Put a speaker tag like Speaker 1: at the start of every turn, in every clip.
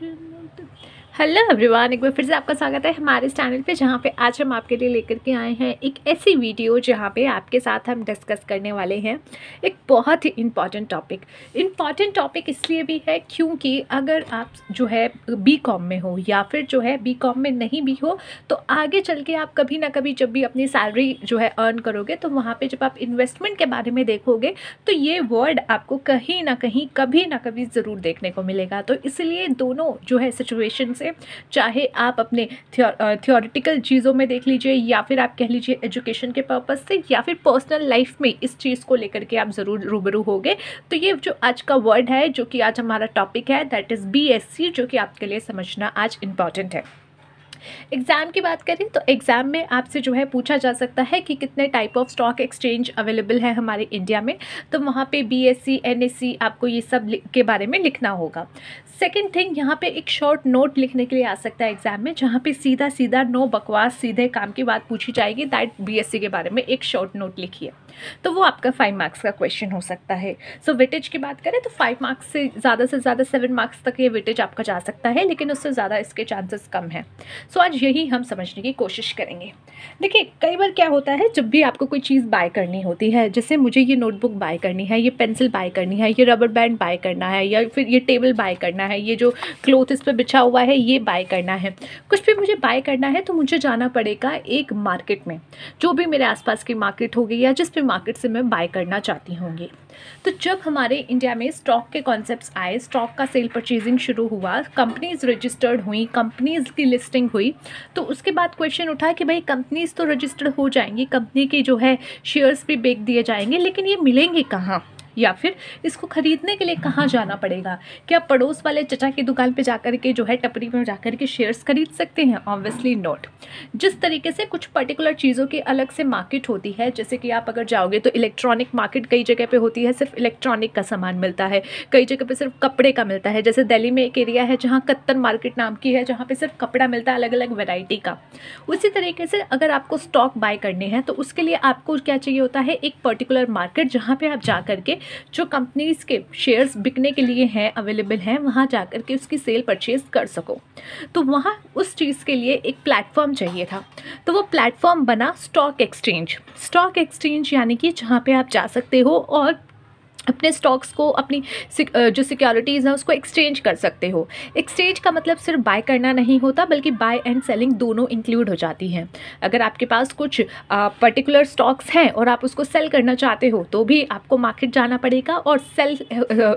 Speaker 1: do hello everyone एक बार फिर से आपका स्वागत है हमारे इस चैनल पे, जहाँ पे आज हम आपके लिए लेकर के आए हैं एक ऐसी वीडियो जहाँ पे आपके साथ हम डिस्कस करने वाले हैं एक बहुत ही इंपॉर्टेंट टॉपिक इंपॉर्टेंट टॉपिक इसलिए भी है क्योंकि अगर आप जो है बी कॉम में हो या फिर जो है बी कॉम में नहीं भी हो तो आगे चल के आप कभी ना कभी जब भी अपनी सैलरी जो है अर्न करोगे तो वहाँ पर जब आप इन्वेस्टमेंट के बारे में देखोगे तो ये वर्ड आपको कहीं ना कहीं कभी ना कभी ज़रूर देखने को मिलेगा। तो इसलिए दोनों जो है सिचुएशन से, चाहे आप अपने थियोरिटिकल चीज़ों में देख लीजिए, या फिर आप कह लीजिए एजुकेशन के पर्पज़ से, या फिर पर्सनल लाइफ में इस चीज़ को लेकर के आप ज़रूर रूबरू होगे। तो ये जो आज का वर्ड है, जो कि आज हमारा टॉपिक है दैट इज़ बी जो कि आपके लिए समझना आज इंपॉर्टेंट है। एग्ज़ाम की बात करें तो एग्ज़ाम में आपसे जो है पूछा जा सकता है कि कितने type of stock exchange available है हमारे इंडिया में। तो वहाँ पे बी एस आपको ये सब के बारे में लिखना होगा। सेकेंड थिंग यहाँ पे एक शॉर्ट नोट लिखने के लिए आ सकता है एग्ज़ाम में जहाँ पे सीधा सीधा नो बकवास सीधे काम की बात पूछी जाएगी दैट बीएससी के बारे में एक शॉर्ट नोट लिखिए तो वो आपका फाइव मार्क्स का क्वेश्चन हो सकता है। सो so, वेटेज की बात करें तो फाइव मार्क्स से ज़्यादा से ज़्यादा सेवन मार्क्स तक ये वेटेज आपका जा सकता है लेकिन उससे ज़्यादा इसके चांसेस कम हैं। सो so, आज यही हम समझने की कोशिश करेंगे। देखिए कई बार क्या होता है जब भी आपको कोई चीज़ बाय करनी होती है जैसे मुझे ये नोटबुक बाय करनी है ये पेंसिल बाय करनी है ये रबर बैंड बाय करना है या फिर ये टेबल बाय करना है ये जो क्लोथ इस पर बिछा हुआ है, ये बाय करना है। कुछ भी मुझे बाय करना है तो मुझे जाना पड़ेगा एक मार्केट में। जो भी मेरे आसपास की मार्केट होगी या जिस भी मार्केट से मैं बाय करना चाहती होंगी। तो जब हमारे इंडिया में स्टॉक के कॉन्सेप्ट आए स्टॉक का सेल परचेजिंग शुरू हुआ कंपनीज़ रजिस्टर्ड हुई कंपनीज़ की लिस्टिंग हुई तो उसके बाद क्वेश्चन उठा कि भाई कंपनीज़ तो रजिस्टर्ड हो जाएँगी कंपनी के जो है शेयर्स भी बेच दिए जाएँगे, लेकिन ये मिलेंगे कहाँ? या फिर इसको ख़रीदने के लिए कहाँ जाना पड़ेगा? क्या पड़ोस वाले चचा की दुकान पे जाकर के जो है टपरी में जाकर के शेयर्स खरीद सकते हैं? ऑब्वियसली नोट जिस तरीके से कुछ पर्टिकुलर चीज़ों की अलग से मार्केट होती है, जैसे कि आप अगर जाओगे तो इलेक्ट्रॉनिक मार्केट कई जगह पर होती है, सिर्फ़ इलेक्ट्रॉनिक का सामान मिलता है। कई जगह पर सिर्फ़ कपड़े का मिलता है, जैसे दिल्ली में एक एरिया है जहाँ कत्तन मार्केट नाम की है, जहाँ पर सिर्फ़ कपड़ा मिलता है अलग अलग वेराइटी का। उसी तरीके से अगर आपको स्टॉक बाय करने हैं तो उसके लिए आपको क्या चाहिए होता है? एक पर्टिकुलर मार्केट जहाँ पे आप जा करके जो कंपनीज़ के शेयर्स बिकने के लिए हैं अवेलेबल हैं, वहाँ जा कर के उसकी सेल परचेज कर सको। तो वहाँ उस चीज़ के लिए एक प्लेटफॉर्म चाहिए था। तो वो प्लेटफॉर्म बना स्टॉक एक्सचेंज स्टॉक एक्सचेंज यानी कि जहाँ पर आप जा सकते हो और अपने स्टॉक्स को, अपनी जो सिक्योरिटीज़ हैं, उसको एक्सचेंज कर सकते हो। एक्सचेंज का मतलब सिर्फ़ बाय करना नहीं होता, बल्कि बाय एंड सेलिंग दोनों इंक्लूड हो जाती हैं। अगर आपके पास कुछ पर्टिकुलर स्टॉक्स हैं और आप उसको सेल करना चाहते हो तो भी आपको मार्केट जाना पड़ेगा और सेल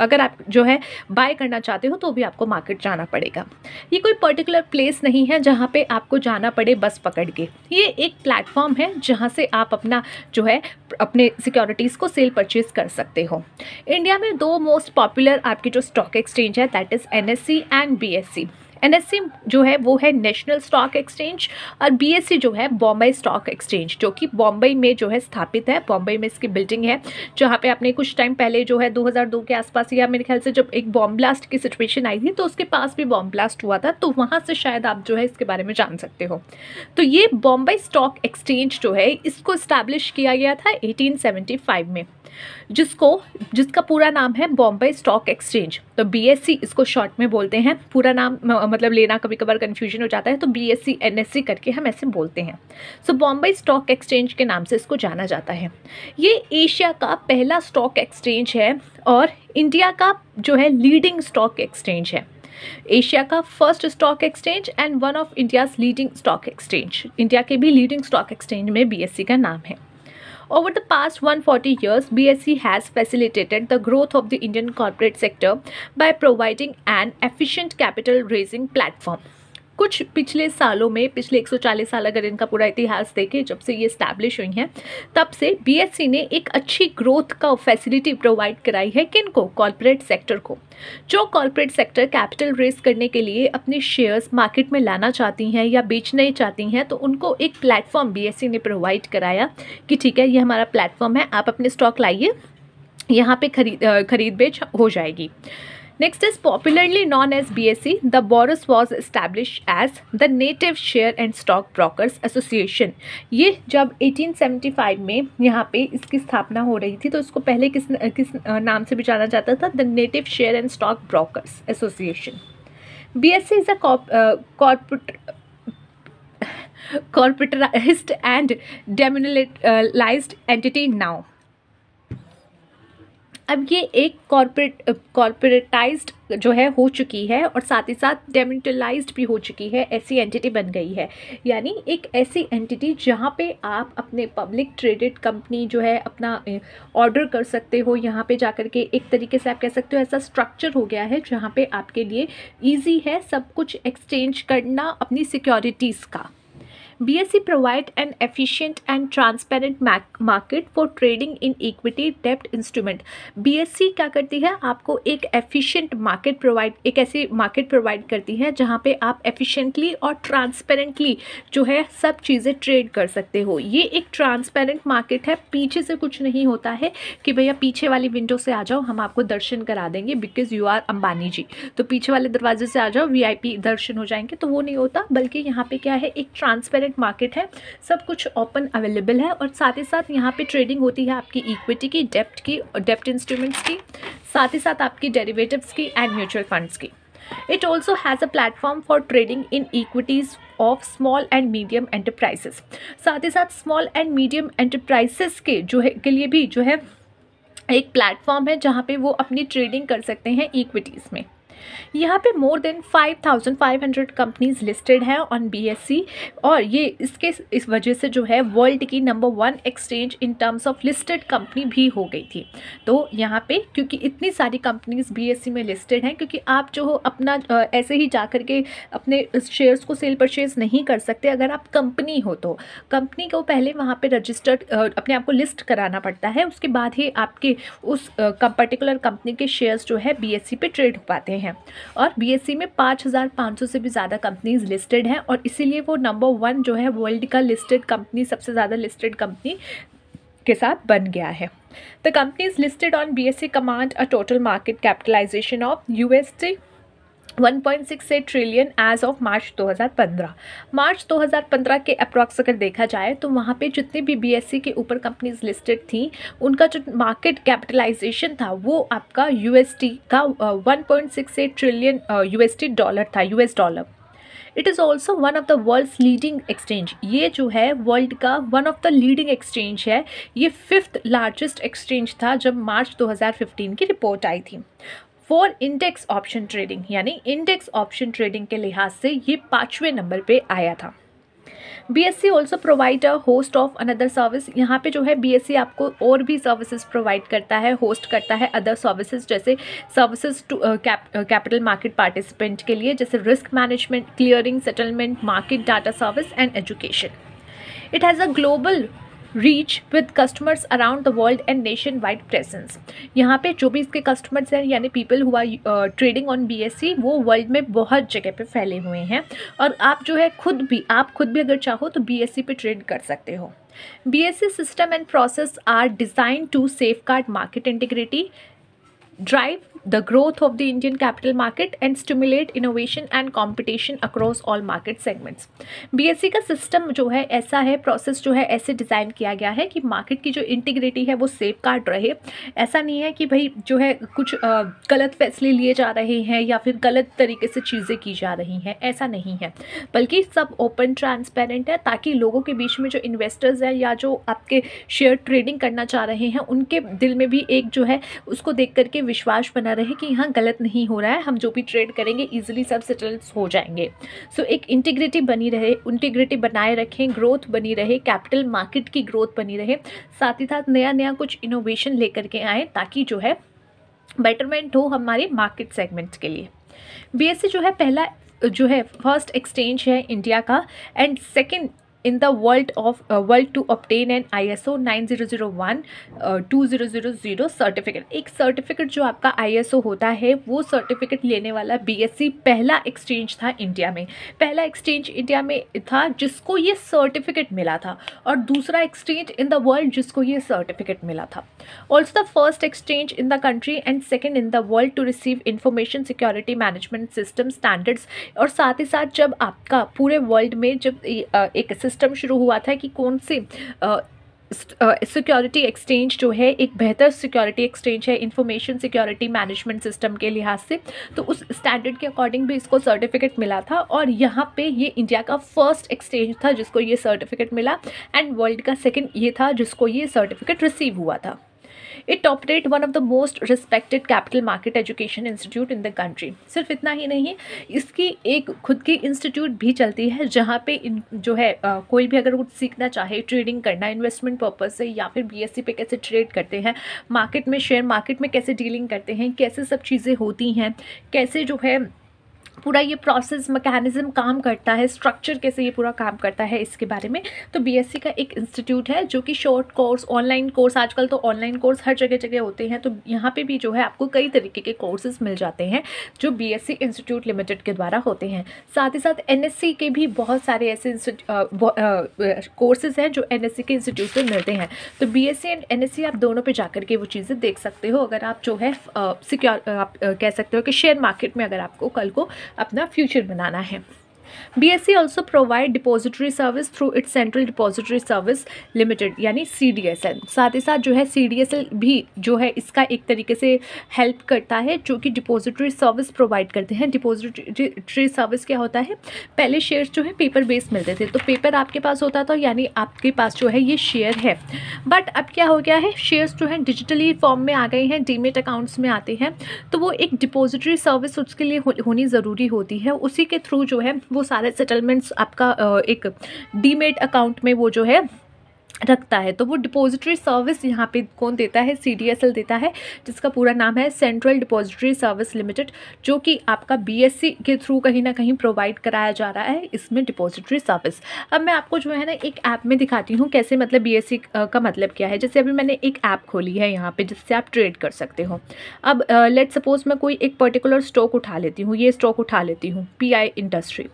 Speaker 1: अगर आप जो है बाय करना चाहते हो तो भी आपको मार्केट जाना पड़ेगा। ये कोई पर्टिकुलर प्लेस नहीं है, जहाँ पर आपको जाना पड़े बस पकड़ के। ये एक प्लेटफॉर्म है, जहाँ से आप अपना जो है, अपने सिक्योरिटीज़ को सेल परचेज कर सकते हो। इंडिया में दो मोस्ट पॉपुलर आपकी जो स्टॉक एक्सचेंज है that is NSC and BSC NSC जो है, वो है नेशनल स्टॉक एक्सचेंज और बीएससी जो है बॉम्बे स्टॉक एक्सचेंज जो कि बॉम्बे में जो है स्थापित है। बॉम्बे में इसकी बिल्डिंग है, जहाँ पे आपने कुछ टाइम पहले जो है 2002 के आसपास या मेरे ख्याल से जब एक बॉम्ब ब्लास्ट की सिचुएशन आई थी तो उसके पास भी बॉम्ब ब्लास्ट हुआ था तो वहाँ से शायद आप जो है इसके बारे में जान सकते हो। तो ये बॉम्बे स्टॉक एक्सचेंज जो है, इसको इस्टेब्लिश किया गया था एटीन में। जिसको, जिसका पूरा नाम है बॉम्बे स्टॉक एक्सचेंज। तो बीएससी इसको शॉर्ट में बोलते हैं। पूरा नाम मतलब लेना कभी कभार कन्फ्यूज़न हो जाता है तो बीएससी एनएससी करके हम ऐसे बोलते हैं। सो बॉम्बे स्टॉक एक्सचेंज के नाम से इसको जाना जाता है। ये एशिया का पहला स्टॉक एक्सचेंज है और इंडिया का जो है लीडिंग स्टॉक एक्सचेंज है। एशिया का first stock exchange and one of India's leading stock exchange India के भी लीडिंग स्टॉक एक्सचेंज में बीएससी का नाम है। Over the past 140 years, BSE has facilitated the growth of the Indian corporate sector by providing an efficient capital raising platform. कुछ पिछले सालों में, पिछले 140 साल अगर इनका पूरा इतिहास देखें, जब से ये स्टैब्लिश हुई हैं, तब से बीएससी ने एक अच्छी ग्रोथ का फैसिलिटी प्रोवाइड कराई है किन को कॉरपोरेट सेक्टर को। जो कॉरपोरेट सेक्टर कैपिटल रेस करने के लिए अपने शेयर्स मार्केट में लाना चाहती हैं या बेचना चाहती हैं तो उनको एक प्लेटफॉर्म बीएससी ने प्रोवाइड कराया कि ठीक है, ये हमारा प्लेटफॉर्म है, आप अपने स्टॉक लाइए, यहाँ पे खरीद खरीद बेच हो जाएगी। Next is popularly known as B S C the bourse was establish as the native share and stock brokers association ये जब 1875 में यहाँ पे इसकी स्थापना हो रही थी तो इसको पहले किस किस नाम से भी जाना जाता था? The native share and stock brokers association B S C is a corporatise and demutualise entity now अब ये एक कॉर्पोरेट कॉर्पोरेटाइज्ड जो है हो चुकी है और साथ ही साथ डेमिटलाइज्ड भी हो चुकी है, ऐसी एंटिटी बन गई है। यानी एक ऐसी एंटिटी जहाँ पे आप अपने पब्लिक ट्रेडेड कंपनी जो है अपना ऑर्डर कर सकते हो। यहाँ पे जाकर के एक तरीके से आप कह सकते हो ऐसा स्ट्रक्चर हो गया है जहाँ पे आपके लिए ईजी है सब कुछ एक्सचेंज करना अपनी सिक्योरिटीज़ का। BSE provide an efficient and transparent market for trading in equity debt instrument. BSE क्या करती है आपको एक efficient market provide एक ऐसी market provide करती है जहाँ पे आप efficiently और transparently जो है सब चीज़ें trade कर सकते हो ये एक transparent market है पीछे से कुछ नहीं होता है कि भैया पीछे वाली विंडो से आ जाओ हम आपको दर्शन करा देंगे because you are Ambani ji तो पीछे वाले दरवाजे से आ जाओ वीआईपी दर्शन हो जाएँगे तो वो नहीं होता बल्कि यहाँ पे क्या है एक ट्रांसपेरेंट ट्रांसपेरेंट मार्केट है, सब कुछ ओपन अवेलेबल है और साथ ही साथ यहाँ पे ट्रेडिंग होती है आपकी इक्विटी की डेप्ट की डेप्ट इंस्ट्रूमेंट्स की, साथ ही साथ आपकी डेरिवेटिव्स की एंड म्यूचुअल फंड्स की। It also has a platform for trading in equities of small and medium enterprises साथ ही साथ स्मॉल एंड मीडियम एंटरप्राइजेस के जो है, के लिए भी जो है, एक प्लेटफॉर्म है जहाँ पे वो अपनी ट्रेडिंग कर सकते हैं इक्विटीज़ में। यहाँ पे मोर देन 5,500 कंपनीज़ लिस्टेड हैं ऑन बीएससी और ये इसके इस वजह से जो है वर्ल्ड की number one exchange in terms of listed company भी हो गई थी। तो यहाँ पे क्योंकि इतनी सारी कंपनीज़ बीएससी में लिस्टेड हैं क्योंकि आप जो हो अपना ऐसे ही जा कर के अपने शेयर्स को सेल परचेज नहीं कर सकते अगर आप कंपनी हो तो। कंपनी को पहले वहाँ पर रजिस्टर्ड अपने आप को लिस्ट कराना पड़ता है उसके बाद ही आपके उस पर्टिकुलर कंपनी के शेयर्स जो है बी पे ट्रेड हो पाते हैं। और बीएससी में पाँच हज़ार पाँच सौ से भी ज़्यादा कंपनीज़ लिस्टेड हैं और इसीलिए वो नंबर वन जो है वर्ल्ड का लिस्टेड कंपनी सबसे ज़्यादा लिस्टेड कंपनी के साथ बन गया है। The companies listed on B S E command a total market capitalisation of U S T 1.68 trillion as of March 2015 March 2015 के अप्रॉक्स अगर देखा जाए तो वहाँ पे जितनी भी बीएससी के ऊपर कंपनीज़ लिस्टेड थी, उनका जो मार्केट कैपिटलाइजेशन था, वो आपका यूएसटी का 1.68 ट्रिलियन यूएसटी डॉलर था US dollar it is also one of the world's leading exchange ये जो है वर्ल्ड का one of the leading exchange है। ये फिफ्थ लार्जेस्ट एक्सचेंज था जब मार्च 2015 की रिपोर्ट आई थी। फॉर इंडेक्स ऑप्शन ट्रेडिंग यानी इंडेक्स ऑप्शन ट्रेडिंग के लिहाज से ये पाँचवें नंबर पे आया था। B S E also provide a host of another service यहाँ पे जो है बी एस सी आपको और भी सर्विसेज़ प्रोवाइड करता है होस्ट करता है अदर सर्विसेज़ जैसे services to capital market participant के लिए, जैसे risk management clearing settlement market data service and education it has a global reach with customers around the world and nationwide presence यहाँ पे जो भी इसके कस्टमर्स हैं, यानी पीपल हुआ ट्रेडिंग ऑन बी वो वर्ल्ड में बहुत जगह पे फैले हुए हैं। और आप जो है खुद भी, आप खुद भी अगर चाहो तो एस सी पे ट्रेड कर सकते हो। B S E system and process are designed to safeguard market integrity drive the growth of the Indian capital market and stimulate innovation and competition across all market segments. BSE का system जो है, ऐसा है process जो है, ऐसे design किया गया है कि मार्केट की जो इंटीग्रिटी है, वो सेफ़ गार्ड रहे ऐसा नहीं है कि भाई जो है कुछ गलत फैसले लिए जा रहे हैं या फिर गलत तरीके से चीज़ें की जा रही हैं, ऐसा नहीं है बल्कि सब ओपन ट्रांसपेरेंट है ताकि लोगों के बीच में जो इन्वेस्टर्स हैं या जो आपके शेयर ट्रेडिंग करना चाह रहे हैं, उनके दिल में भी एक जो है, उसको देख करके विश्वास बना रहे हैं कि यहाँ गलत नहीं हो रहा है हम जो भी ट्रेड करेंगे ईजिली सब सेटल्स हो जाएँगे। सो so, एक इंटीग्रिटी बनी रहे इंटीग्रिटी बनाए रखें ग्रोथ बनी रहे कैपिटल मार्केट की ग्रोथ बनी रहे साथ ही साथ नया नया कुछ इनोवेशन लेकर के आए ताकि जो है बेटरमेंट हो हमारे मार्केट सेगमेंट के लिए। बी जो है पहला जो है फ़र्स्ट एक्सचेंज है इंडिया का and second in the world of uh, world to obtain an ISO 9001 uh, 2000 certificate एक सर्टिफिकेट जो आपका ISO होता है वो सर्टिफिकेट लेने वाला BSc पहला एक्सचेंज था इंडिया में। पहला एक्सचेंज इंडिया में था जिसको ये सर्टिफिकेट मिला था और दूसरा एक्सचेंज इन द वर्ल्ड जिसको ये सर्टिफिकेट मिला था। Also the first exchange in the country and second in the world to receive information security management system standards और साथ ही साथ जब आपका पूरे वर्ल्ड में जब एक सिस्टम शुरू हुआ था कि कौन से सिक्योरिटी uh, एक्सचेंज जो है एक बेहतर सिक्योरिटी एक्सचेंज है इंफॉर्मेशन सिक्योरिटी मैनेजमेंट सिस्टम के लिहाज से। तो उस स्टैंडर्ड के अकॉर्डिंग भी इसको सर्टिफिकेट मिला था और यहाँ पे ये इंडिया का फ़र्स्ट एक्सचेंज था जिसको ये सर्टिफिकेट मिला। एंड वर्ल्ड का सेकेंड ये था जिसको ये सर्टिफिकेट रिसीव हुआ था। It operate one of the most respected capital market education institute in the country सिर्फ़ इतना ही नहीं इसकी एक खुद की इंस्टीट्यूट भी चलती है जहाँ पे इन जो है आ, कोई भी अगर कुछ सीखना चाहे ट्रेडिंग करना इन्वेस्टमेंट पर्पज से या फिर बी पे कैसे ट्रेड करते हैं मार्केट में शेयर मार्केट में कैसे डीलिंग करते हैं कैसे सब चीज़ें होती हैं कैसे जो है पूरा ये प्रोसेस मैकेनिज्म काम करता है स्ट्रक्चर कैसे ये पूरा काम करता है इसके बारे में। तो बीएससी का एक इंस्टीट्यूट है जो कि शॉर्ट कोर्स ऑनलाइन कोर्स आजकल तो ऑनलाइन कोर्स हर जगह जगह होते हैं। तो यहाँ पे भी जो है आपको कई तरीके के कोर्सेज मिल जाते हैं जो बीएससी इंस्टीट्यूट लिमिटेड के द्वारा होते हैं। साथ ही साथ NSC के भी बहुत सारे ऐसे कोर्सेज हैं जो NSC के इंस्टीट्यूट से मिलते हैं। तो बीएससी एंड NSC आप दोनों पर जाकर के वो चीज़ें देख सकते हो। अगर आप जो है सिक्योर आप कह सकते हो कि शेयर मार्केट में अगर आपको कल को अपना फ्यूचर बनाना है। BSc also provide depository service through its Central Depository Service Limited, यानी CDSL साथ ही साथ जो है CDSL भी जो है इसका एक तरीके से हेल्प करता है, जो कि डिपॉजिटरी सर्विस प्रोवाइड करते हैं। डिपॉजिटरी सर्विस क्या होता है? पहले शेयर्स जो है पेपर बेस मिलते थे। तो पेपर आपके पास होता था, यानी आपके पास जो है ये शेयर है। बट अब क्या हो गया है? शेयर्स जो है डिजिटली फॉर्म में आ गए हैं डीमेट अकाउंट्स में आते हैं। तो वो एक डिपॉजिटरी सर्विस उसके लिए होनी ज़रूरी होती है। उसी के थ्रू जो है वो सारे सेटलमेंट्स आपका एक डीमेट अकाउंट में वो जो है रखता है। तो वो डिपॉजिटरी सर्विस यहाँ पे कौन देता है? सीडीएसएल देता है, जिसका पूरा नाम है सेंट्रल डिपॉजिटरी सर्विस लिमिटेड जो कि आपका बीएससी के थ्रू कहीं ना कहीं प्रोवाइड कराया जा रहा है इसमें डिपॉजिटरी सर्विस अब मैं आपको जो है ना एक ऐप में दिखाती हूँ, कैसे मतलब बीएससी का मतलब क्या है। जैसे अभी मैंने एक ऐप खोली है यहाँ पर जिससे आप ट्रेड कर सकते हो। अब लेट सपोज़ मैं कोई एक पर्टिकुलर स्टॉक उठा लेती हूँ, ये स्टॉक उठा लेती हूँ पी इंडस्ट्री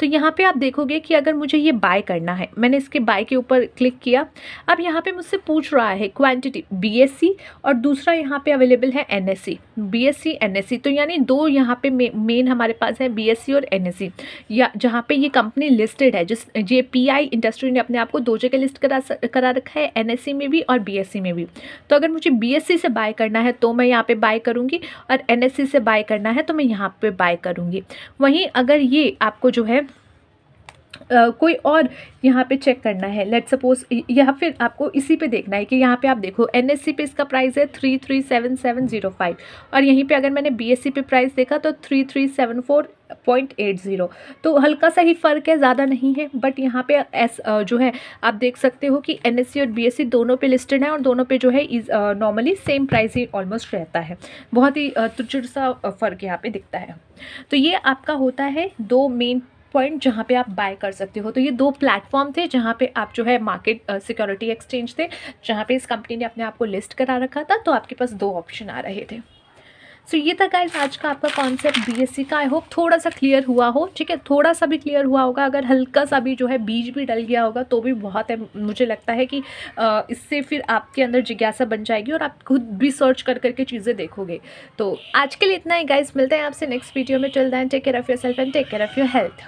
Speaker 1: तो यहाँ पर आप देखोगे कि अगर मुझे ये बाय करना है, मैंने इसके बाय के ऊपर क्लिक किया। अब यहाँ पे मुझसे पूछ रहा है क्वांटिटी बीएससी और दूसरा यहाँ पे अवेलेबल है एनएससी बीएससी एनएससी तो यानी दो यहाँ पे मेन हमारे पास है बीएससी और एनएससी या जहाँ पे ये कंपनी लिस्टेड है, जिस, ये पीआई इंडस्ट्री ने अपने आप को दो जगह लिस्ट करा करा रखा है एनएससी में भी और बीएससी में भी। तो अगर मुझे बीएससी से बाय करना है तो मैं यहाँ पे बाय करूँगी और एनएससी से बाय करना है तो मैं यहाँ पे बाय करूँगी। वहीं अगर ये आपको जो है Uh, कोई और यहाँ पे चेक करना है। लेट सपोज़ या फिर आपको इसी पे देखना है कि यहाँ पे आप देखो एन पे इसका प्राइस है three three seven seven zero five और यहीं पे अगर मैंने बीएससी पे प्राइस देखा तो three three seven four point eight zero तो हल्का सा ही फ़र्क है ज़्यादा नहीं है बट यहाँ पे एस जो है आप देख सकते हो कि एन और बीएससी दोनों पे लिस्टेड है और दोनों पे जो है नॉर्मली सेम प्राइस ही ऑलमोस्ट रहता है। बहुत ही तुचड़ सा फ़र्क यहाँ पे दिखता है। तो ये आपका होता है दो मेन पॉइंट जहाँ पे आप बाय कर सकते हो। तो ये दो प्लेटफॉर्म थे जहाँ पे आप जो है मार्केट सिक्योरिटी एक्सचेंज थे जहाँ पे इस कंपनी ने अपने आप को लिस्ट करा रखा था तो आपके पास दो ऑप्शन आ रहे थे। सो so, ये था गाइज़ आज का आपका कॉन्सेप्ट बीएससी का। आई होप थोड़ा सा क्लियर हुआ हो ठीक है? थोड़ा सा भी क्लियर हुआ होगा। अगर हल्का सा भी जो है बीज भी डल गया होगा तो भी बहुत है मुझे लगता है कि इससे फिर आपके अंदर जिज्ञासा बन जाएगी और आप खुद भी सर्च कर करके चीज़ें देखोगे। तो आज के लिए इतना ही गाइज़ मिलते हैं आपसे नेक्स्ट वीडियो में। चल then take care of yourself and take care of your health